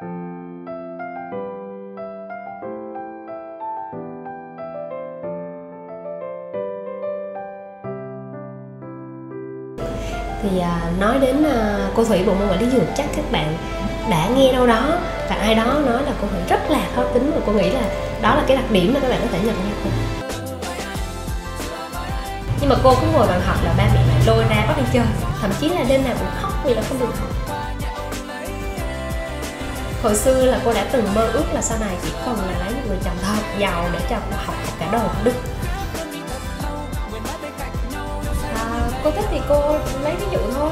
thì à, nói đến à, cô thủy, bộ môn quản lý dược chắc các bạn đã nghe đâu đó và ai đó nói là cô thủy rất là khó tính và cô nghĩ là đó là cái đặc điểm mà các bạn có thể nhận ra. Nhưng mà cô cứ ngồi bàn học là ba mẹ lại lôi ra bắt đi chơi, thậm chí là đêm nào cũng khóc vì là không được học hồi xưa là cô đã từng mơ ước là sau này chỉ cần là lấy một người chồng thật giàu để cho cô học cả đời cũng được à, cô thích thì cô lấy ví dụ thôi.